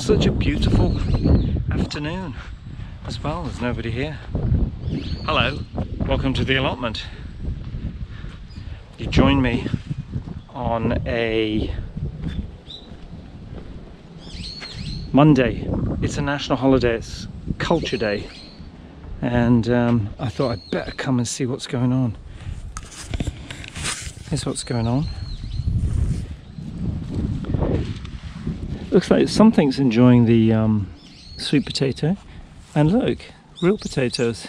such a beautiful afternoon as well. There's nobody here. Hello, welcome to the allotment. You join me on a Monday. It's a national holiday, it's Culture Day. And um, I thought I'd better come and see what's going on. Here's what's going on. Looks like something's enjoying the um, sweet potato. And look, real potatoes.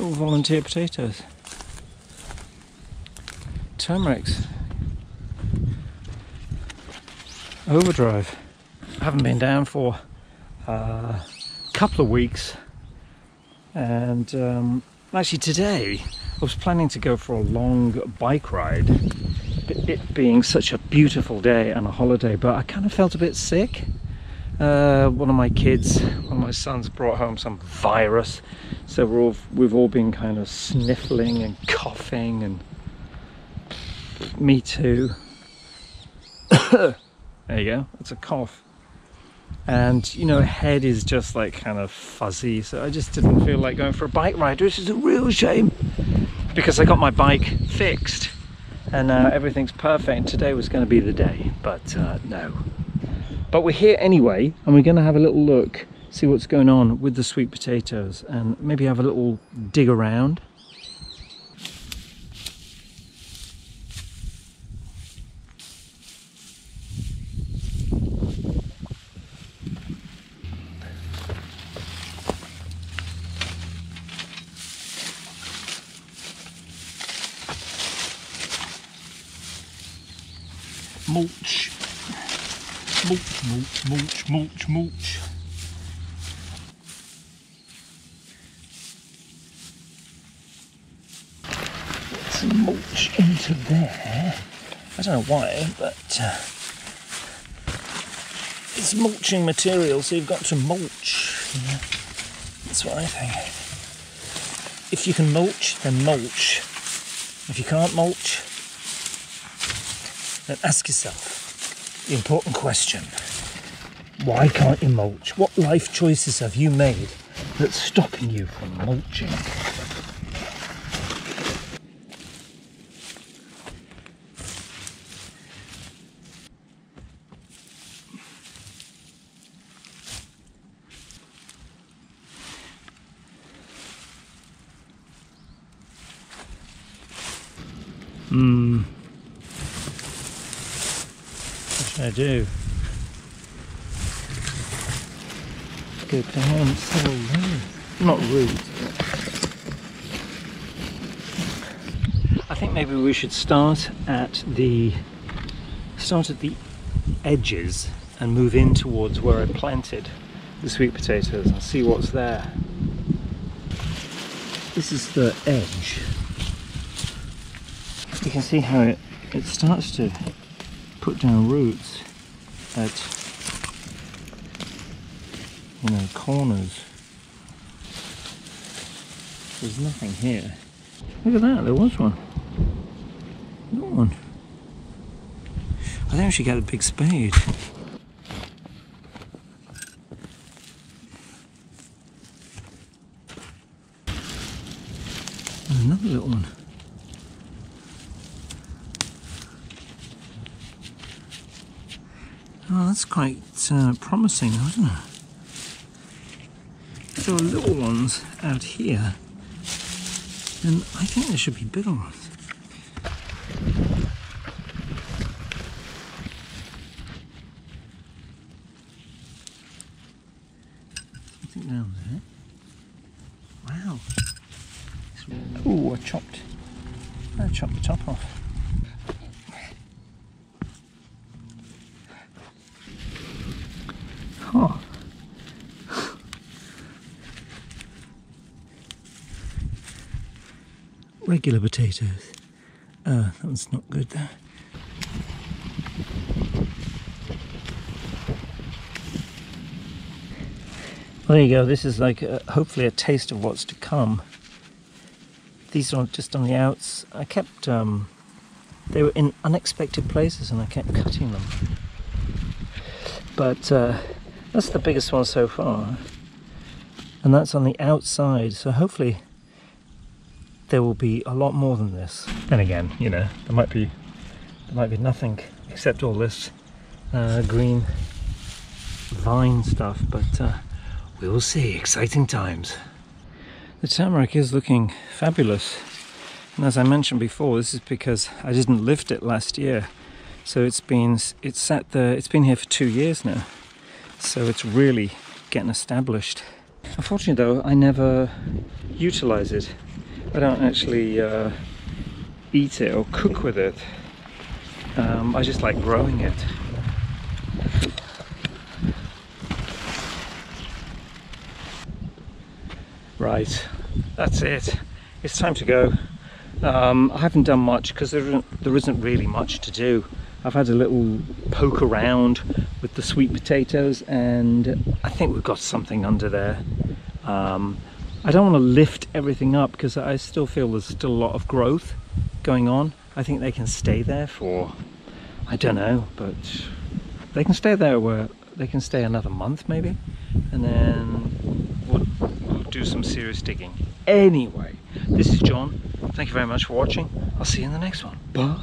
Little volunteer potatoes. Turmerics. Overdrive. I haven't been down for a couple of weeks. And um, actually today I was planning to go for a long bike ride. It being such a beautiful day and a holiday, but I kind of felt a bit sick. Uh, one of my kids, one of my sons brought home some virus. So we're all, we've all been kind of sniffling and coughing and me too. there you go, it's a cough. And you know, head is just like kind of fuzzy. So I just didn't feel like going for a bike ride, which is a real shame because I got my bike fixed and uh, everything's perfect. Today was going to be the day, but uh, no. But we're here anyway, and we're going to have a little look, see what's going on with the sweet potatoes, and maybe have a little dig around. Mulch. Mulch, mulch, mulch, mulch, mulch. Get some mulch into there. I don't know why, but uh, it's mulching material, so you've got to mulch. Yeah. That's what I think. If you can mulch, then mulch. If you can't mulch, then ask yourself the important question why can't you mulch? What life choices have you made that's stopping you from mulching? Hmm. I do. Go down several. Not roads. I think maybe we should start at the start at the edges and move in towards where I planted the sweet potatoes and see what's there. This is the edge. You can see how it, it starts to put down roots at you know corners. There's nothing here. Look at that there was one. Not one. I think we should get a big spade. Another little one Oh, that's quite uh, promising, isn't it? There are little ones out here, and I think there should be bigger ones. Something down there. Wow. Oh, I chopped. I chopped the top off. Oh. Regular potatoes. Oh, that one's not good there. Well, there you go. This is like a, hopefully a taste of what's to come. These are just on the outs. I kept, um, they were in unexpected places and I kept cutting them. but uh, that's the biggest one so far and that's on the outside so hopefully there will be a lot more than this. And again you know there might be there might be nothing except all this uh, green vine stuff but uh, we will see. Exciting times. The turmeric is looking fabulous. And as I mentioned before this is because I didn't lift it last year. So it's been it's sat there it's been here for two years now. So it's really getting established. Unfortunately though I never utilize it I don't actually uh, eat it or cook with it. Um, I just like growing it. Right that's it. It's time to go. Um, I haven't done much because there isn't, there isn't really much to do. I've had a little poke around with the sweet potatoes and I think we've got something under there. Um, I don't want to lift everything up because I still feel there's still a lot of growth going on. I think they can stay there for, I don't know, but they can stay there where they can stay another month maybe and then we'll, we'll do some serious digging. Anyway, this is John. Thank you very much for watching. I'll see you in the next one. Bye.